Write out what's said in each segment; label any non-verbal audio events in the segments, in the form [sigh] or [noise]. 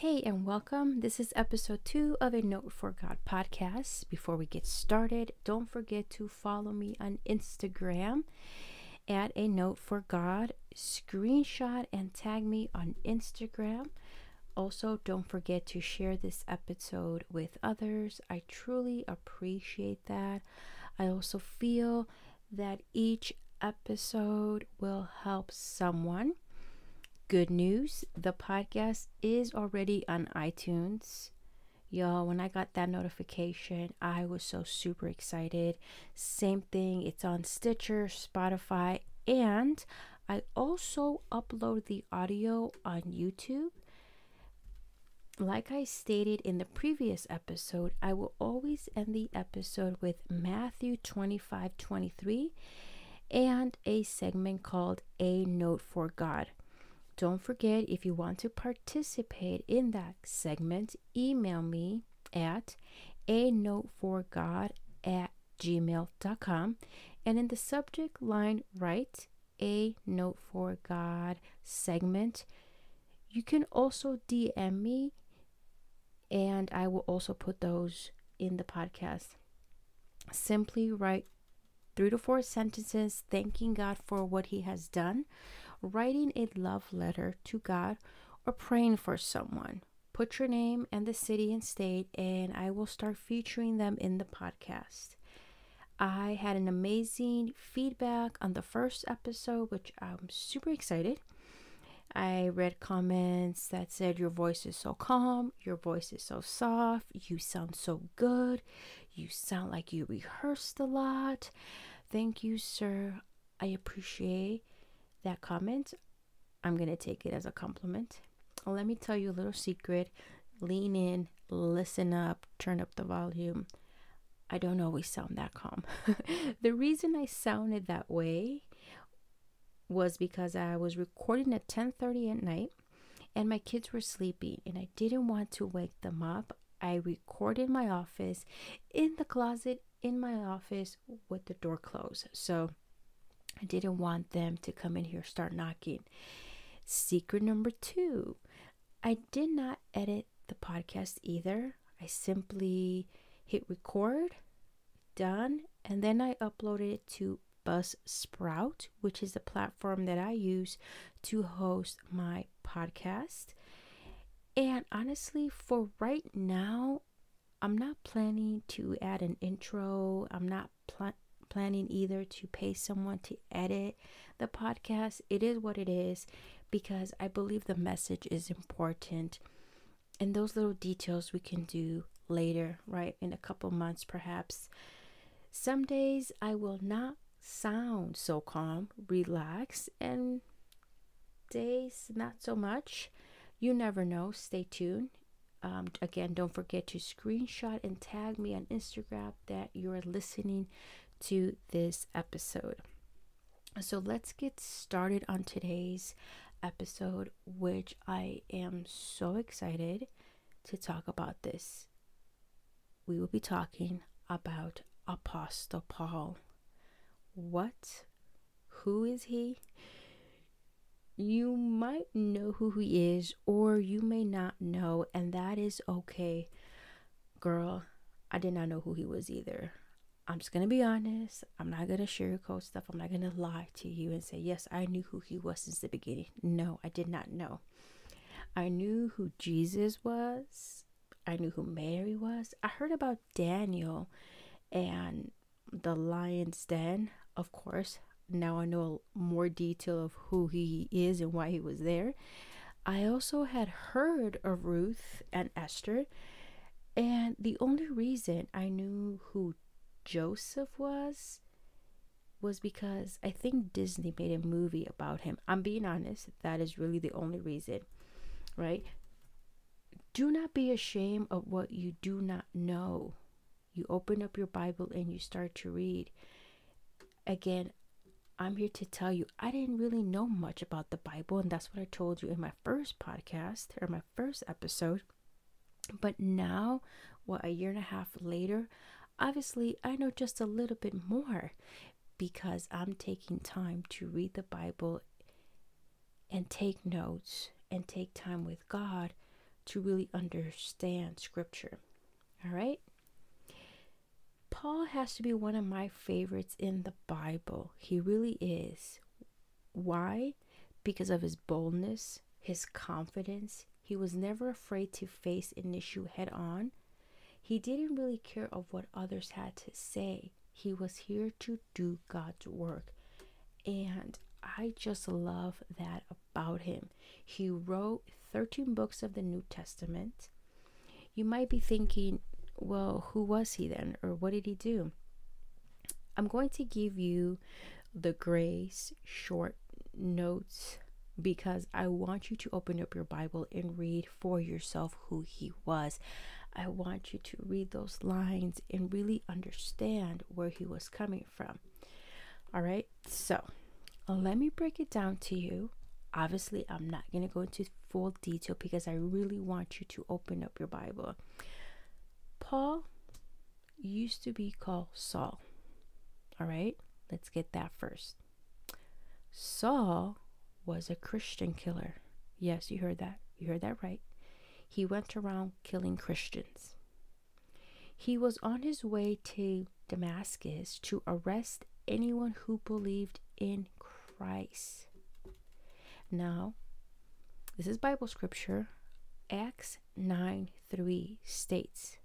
Hey, and welcome. This is episode two of a Note for God podcast. Before we get started, don't forget to follow me on Instagram at a Note for God. Screenshot and tag me on Instagram. Also, don't forget to share this episode with others. I truly appreciate that. I also feel that each episode will help someone. Good news the podcast is already on iTunes. Y'all, when I got that notification, I was so super excited. Same thing, it's on Stitcher, Spotify, and I also upload the audio on YouTube. Like I stated in the previous episode, I will always end the episode with Matthew 25 23 and a segment called A Note for God. Don't forget, if you want to participate in that segment, email me at a note for God at gmail.com and in the subject line, write a note for God segment. You can also DM me and I will also put those in the podcast. Simply write three to four sentences thanking God for what He has done writing a love letter to God, or praying for someone. Put your name and the city and state, and I will start featuring them in the podcast. I had an amazing feedback on the first episode, which I'm super excited. I read comments that said, Your voice is so calm, your voice is so soft, you sound so good, you sound like you rehearsed a lot. Thank you, sir. I appreciate that comment, I'm going to take it as a compliment. Let me tell you a little secret. Lean in, listen up, turn up the volume. I don't always sound that calm. [laughs] the reason I sounded that way was because I was recording at 10:30 at night and my kids were sleeping and I didn't want to wake them up. I recorded my office in the closet in my office with the door closed. So I didn't want them to come in here start knocking. Secret number two, I did not edit the podcast either. I simply hit record, done, and then I uploaded it to Buzzsprout, which is the platform that I use to host my podcast. And honestly, for right now, I'm not planning to add an intro. I'm not pl- planning either to pay someone to edit the podcast. It is what it is because I believe the message is important. And those little details we can do later, right? In a couple months, perhaps. Some days I will not sound so calm, relaxed, and days not so much. You never know. Stay tuned. Um, again, don't forget to screenshot and tag me on Instagram that you're listening to this episode. So let's get started on today's episode, which I am so excited to talk about this. We will be talking about Apostle Paul. What? Who is he? You might know who he is, or you may not know, and that is okay. Girl, I did not know who he was either. I'm just going to be honest. I'm not going to sugarcoat stuff. I'm not going to lie to you and say, yes, I knew who he was since the beginning. No, I did not know. I knew who Jesus was. I knew who Mary was. I heard about Daniel and the lion's den, of course. Now I know more detail of who he is and why he was there. I also had heard of Ruth and Esther. And the only reason I knew who Joseph was was because I think Disney made a movie about him. I'm being honest, that is really the only reason, right? Do not be ashamed of what you do not know. You open up your Bible and you start to read. Again, I'm here to tell you I didn't really know much about the Bible, and that's what I told you in my first podcast or my first episode. But now, what, a year and a half later, Obviously, I know just a little bit more because I'm taking time to read the Bible and take notes and take time with God to really understand scripture. All right? Paul has to be one of my favorites in the Bible. He really is. Why? Because of his boldness, his confidence. He was never afraid to face an issue head on. He didn't really care of what others had to say. He was here to do God's work. And I just love that about him. He wrote 13 books of the New Testament. You might be thinking, well, who was he then? Or what did he do? I'm going to give you the grace short notes because I want you to open up your Bible and read for yourself who he was. I want you to read those lines and really understand where he was coming from. All right, so let me break it down to you. Obviously, I'm not going to go into full detail because I really want you to open up your Bible. Paul used to be called Saul. All right, let's get that first. Saul was a Christian killer. Yes, you heard that. You heard that right. He went around killing Christians. He was on his way to Damascus to arrest anyone who believed in Christ. Now, this is Bible scripture. Acts 9 3 states,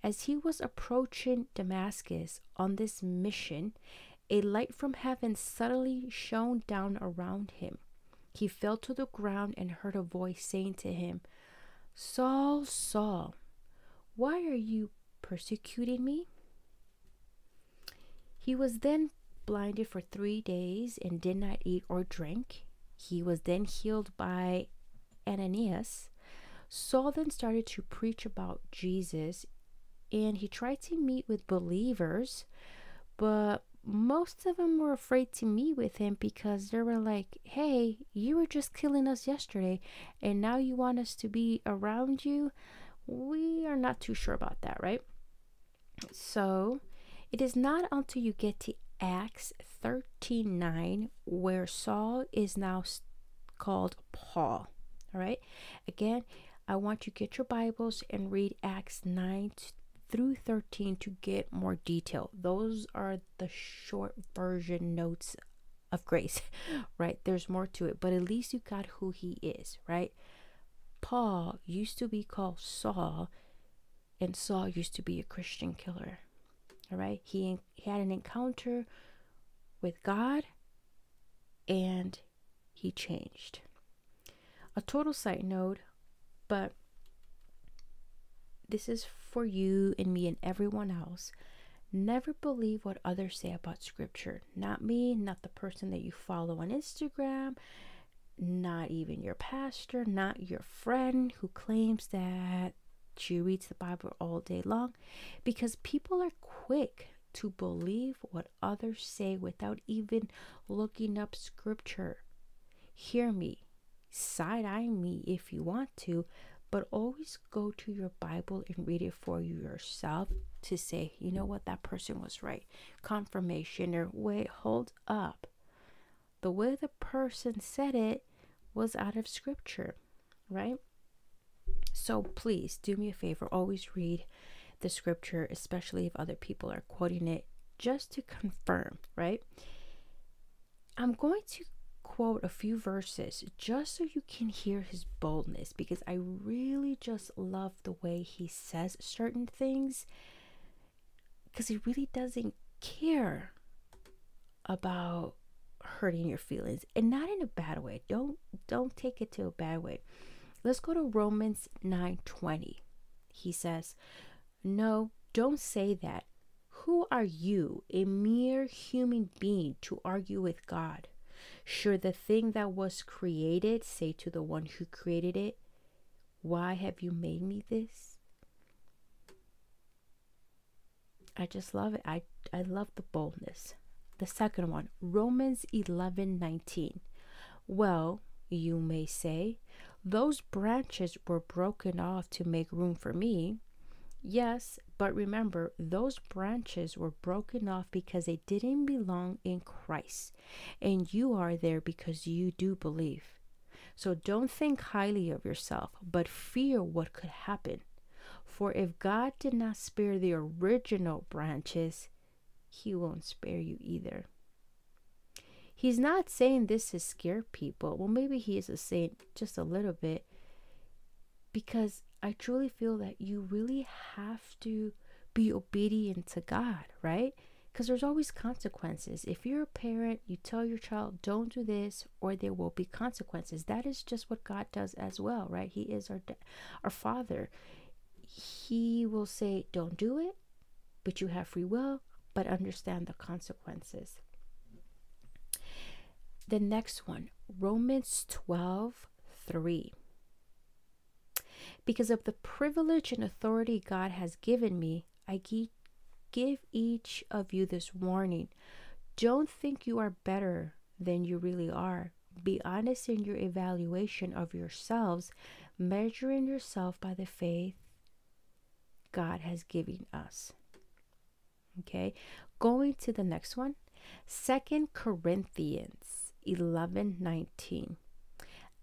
As he was approaching Damascus on this mission, a light from heaven suddenly shone down around him. He fell to the ground and heard a voice saying to him, Saul, Saul, why are you persecuting me? He was then blinded for three days and did not eat or drink. He was then healed by Ananias. Saul then started to preach about Jesus and he tried to meet with believers, but most of them were afraid to meet with him because they were like, hey, you were just killing us yesterday and now you want us to be around you. We are not too sure about that, right? So it is not until you get to Acts 13 9 where Saul is now called Paul. All right. Again, I want you to get your Bibles and read Acts 9 through 13 to get more detail. Those are the short version notes of grace, [laughs] right? There's more to it, but at least you got who he is, right? Paul used to be called Saul, and Saul used to be a Christian killer. All right, he, he had an encounter with God and he changed. A total side note, but this is for you and me and everyone else. Never believe what others say about scripture. Not me, not the person that you follow on Instagram, not even your pastor, not your friend who claims that she reads the Bible all day long. Because people are quick to believe what others say without even looking up scripture. Hear me, side eye me if you want to, but always go to your Bible and read it for yourself to say, you know what, that person was right. Confirmation or wait, hold up. The way the person said it was out of scripture, right? So please do me a favor, always read the scripture, especially if other people are quoting it, just to confirm, right? I'm going to quote a few verses just so you can hear his boldness because I really just love the way he says certain things because he really doesn't care about hurting your feelings and not in a bad way. Don't don't take it to a bad way. Let's go to romans 9:20 he says no don't say that. Who are you a mere human being to argue with god Sure, the thing that was created, say to the one who created it, Why have you made me this? I just love it. I, I love the boldness. The second one, Romans 11 19. Well, you may say, those branches were broken off to make room for me. Yes, but remember, those branches were broken off because they didn't belong in Christ, and you are there because you do believe. So don't think highly of yourself, but fear what could happen. For if God did not spare the original branches, he won't spare you either. He's not saying this to scare people. Well, maybe he is saying just a little bit because I truly feel that you really have to be obedient to God, right? Because there's always consequences. If you're a parent, you tell your child, don't do this, or there will be consequences. That is just what God does as well, right? He is our, our Father. He will say, don't do it, but you have free will, but understand the consequences. The next one, Romans 12 3. Because of the privilege and authority God has given me, I give each of you this warning. Don't think you are better than you really are. Be honest in your evaluation of yourselves, measuring yourself by the faith God has given us. Okay, going to the next one. Second Corinthians 11 19.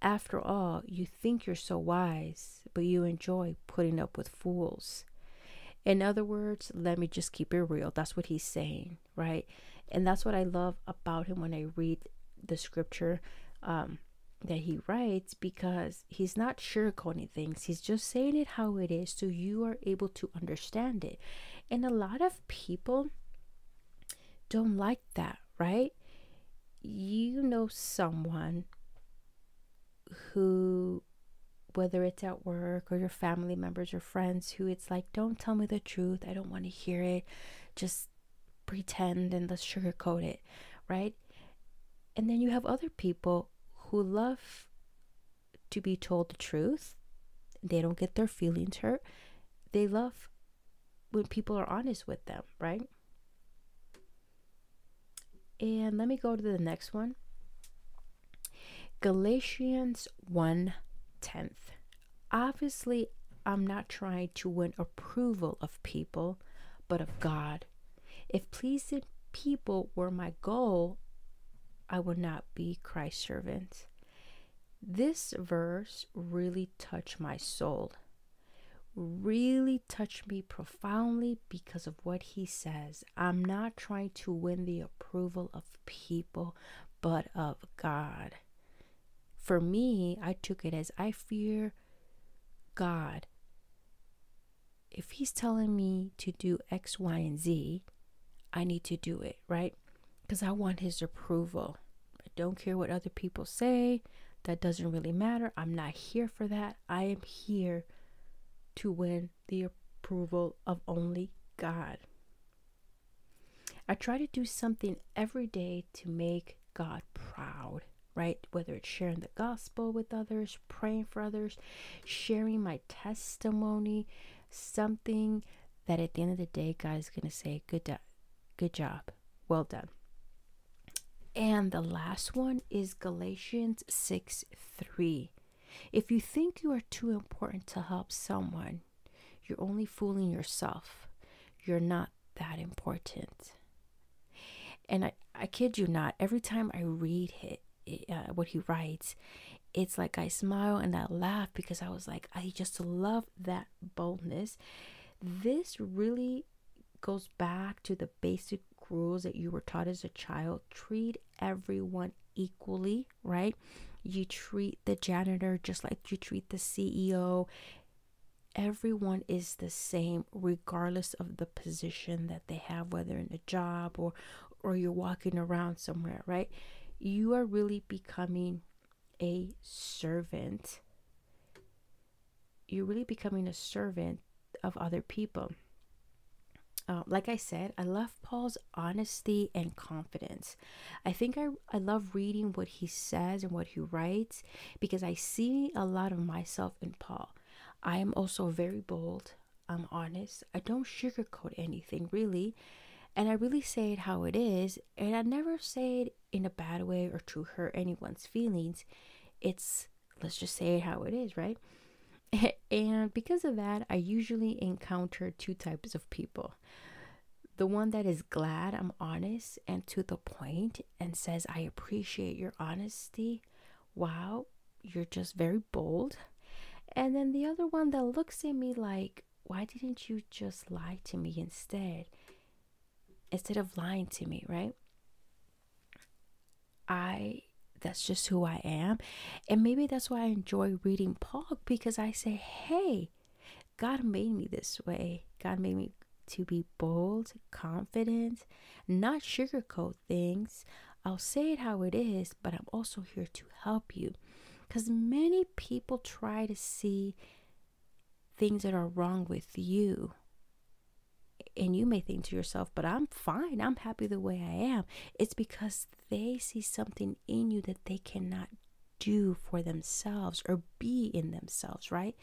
After all, you think you're so wise, but you enjoy putting up with fools. In other words, let me just keep it real. That's what he's saying, right? And that's what I love about him when I read the scripture um, that he writes because he's not sugarcoating things. He's just saying it how it is so you are able to understand it. And a lot of people don't like that, right? You know someone who whether it's at work or your family members or friends who it's like, don't tell me the truth. I don't want to hear it. Just pretend and let's sugarcoat it, right? And then you have other people who love to be told the truth. They don't get their feelings hurt. They love when people are honest with them, right? And let me go to the next one. Galatians 1 10th. Obviously, I'm not trying to win approval of people, but of God. If pleasing people were my goal, I would not be Christ's servant. This verse really touched my soul, really touched me profoundly because of what he says. I'm not trying to win the approval of people, but of God for me, I took it as I fear God. If He's telling me to do X, Y, and Z, I need to do it, right? Because I want His approval. I don't care what other people say. That doesn't really matter. I'm not here for that. I am here to win the approval of only God. I try to do something every day to make God proud right? Whether it's sharing the gospel with others, praying for others, sharing my testimony, something that at the end of the day, God is going to say, good, do- good job, well done. And the last one is Galatians 6 3. If you think you are too important to help someone, you're only fooling yourself. You're not that important. And I, I kid you not, every time I read it, uh, what he writes, it's like I smile and I laugh because I was like, I just love that boldness. This really goes back to the basic rules that you were taught as a child. Treat everyone equally, right? You treat the janitor just like you treat the CEO. Everyone is the same regardless of the position that they have, whether in a job or or you're walking around somewhere, right? You are really becoming a servant. You're really becoming a servant of other people. Uh, like I said, I love Paul's honesty and confidence. I think I, I love reading what he says and what he writes because I see a lot of myself in Paul. I am also very bold. I'm honest. I don't sugarcoat anything really. And I really say it how it is. And I never say it in a bad way or to hurt anyone's feelings. It's, let's just say it how it is, right? [laughs] and because of that, I usually encounter two types of people. The one that is glad I'm honest and to the point and says, I appreciate your honesty. Wow, you're just very bold. And then the other one that looks at me like, why didn't you just lie to me instead? Instead of lying to me, right? I that's just who I am. And maybe that's why I enjoy reading Paul because I say, hey, God made me this way. God made me to be bold, confident, not sugarcoat things. I'll say it how it is, but I'm also here to help you. Because many people try to see things that are wrong with you. And you may think to yourself, but I'm fine. I'm happy the way I am. It's because they see something in you that they cannot do for themselves or be in themselves, right?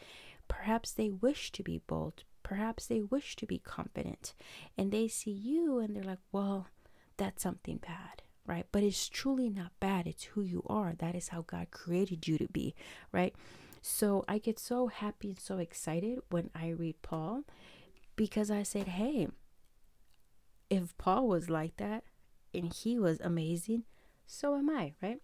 Perhaps they wish to be bold. Perhaps they wish to be confident. And they see you and they're like, well, that's something bad, right? But it's truly not bad. It's who you are. That is how God created you to be, right? So I get so happy and so excited when I read Paul because I said, hey, if Paul was like that and he was amazing, so am I, right?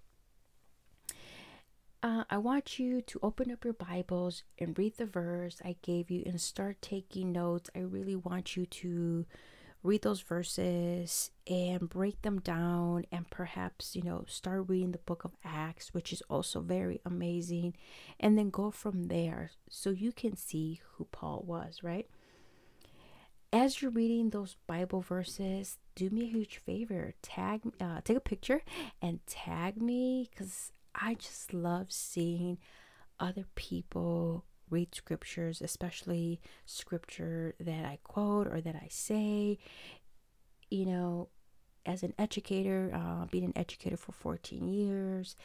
Uh, I want you to open up your Bibles and read the verse I gave you and start taking notes. I really want you to read those verses and break them down and perhaps, you know, start reading the book of Acts, which is also very amazing, and then go from there so you can see who Paul was, right? As you're reading those Bible verses, do me a huge favor. Tag, uh, take a picture and tag me because I just love seeing other people read scriptures, especially scripture that I quote or that I say. You know, as an educator, uh, being an educator for 14 years,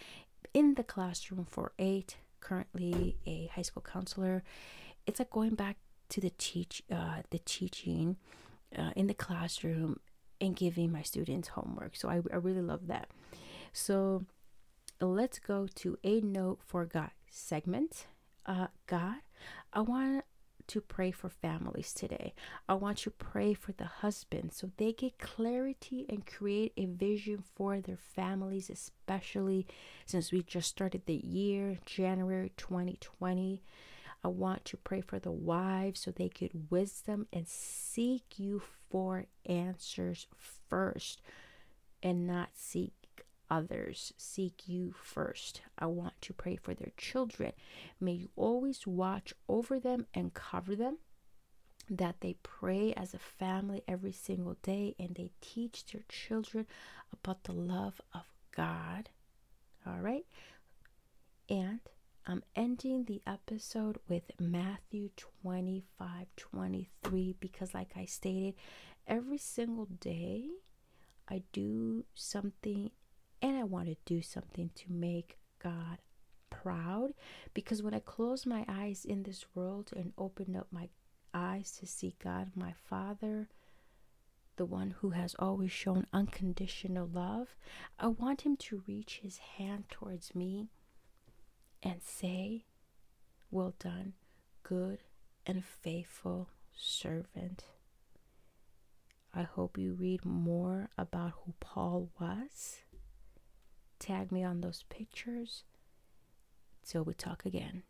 in the classroom for eight, currently a high school counselor, it's like going back to the teach, uh, the teaching uh, in the classroom and giving my students homework. So I, I really love that. So let's go to a note for God segment uh, God, I want to pray for families today. I want to pray for the husbands so they get clarity and create a vision for their families, especially since we just started the year, January 2020. I want to pray for the wives so they get wisdom and seek you for answers first and not seek others seek you first. I want to pray for their children. May you always watch over them and cover them. That they pray as a family every single day and they teach their children about the love of God. All right. And I'm ending the episode with Matthew 25 23 because, like I stated, every single day I do something and I want to do something to make God proud because when I close my eyes in this world and open up my eyes to see God, my Father, the one who has always shown unconditional love, I want Him to reach His hand towards me and say, Well done, good and faithful servant. I hope you read more about who Paul was tag me on those pictures. Till we talk again.